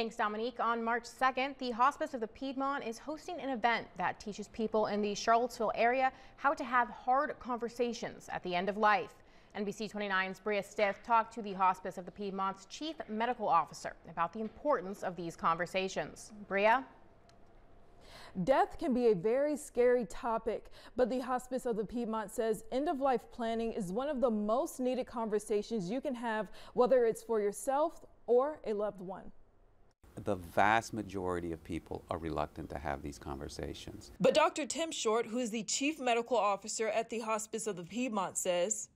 Thanks, Dominique. On March 2nd, the Hospice of the Piedmont is hosting an event that teaches people in the Charlottesville area how to have hard conversations at the end of life. NBC 29's Bria Stith talked to the Hospice of the Piedmont's chief medical officer about the importance of these conversations. Bria? Death can be a very scary topic, but the Hospice of the Piedmont says end of life planning is one of the most needed conversations you can have, whether it's for yourself or a loved one the vast majority of people are reluctant to have these conversations. But Dr. Tim Short, who is the chief medical officer at the Hospice of the Piedmont, says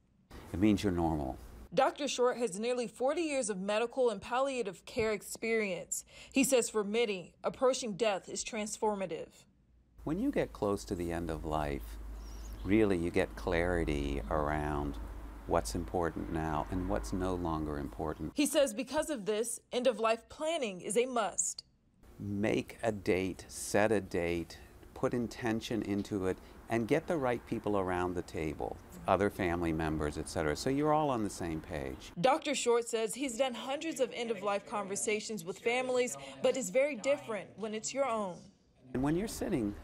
it means you're normal. Dr. Short has nearly 40 years of medical and palliative care experience. He says for many, approaching death is transformative. When you get close to the end of life, really you get clarity around what's important now and what's no longer important. He says because of this, end of life planning is a must. Make a date, set a date, put intention into it, and get the right people around the table other family members, etc. So you're all on the same page. Dr. Short says he's done hundreds of end of life conversations with families, but it's very different when it's your own. And when you're sitting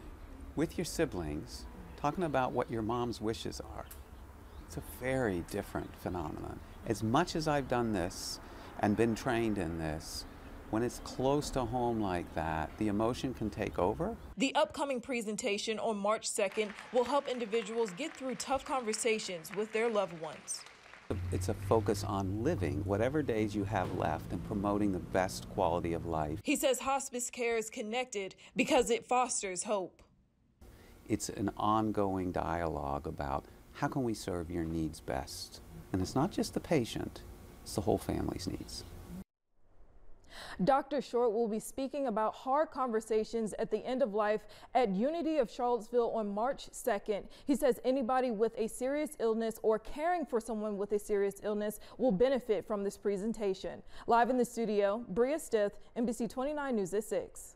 with your siblings talking about what your mom's wishes are, it's a very different phenomenon. As much as I've done this and been trained in this, when it's close to home like that, the emotion can take over. The upcoming presentation on March 2nd will help individuals get through tough conversations with their loved ones. It's a focus on living whatever days you have left and promoting the best quality of life. He says hospice care is connected because it fosters hope. It's an ongoing dialogue about how can we serve your needs best? And it's not just the patient, it's the whole family's needs. Dr. Short will be speaking about hard conversations at the end of life at Unity of Charlottesville on March 2nd. He says anybody with a serious illness or caring for someone with a serious illness will benefit from this presentation. Live in the studio, Bria Stith, NBC 29 News at 6.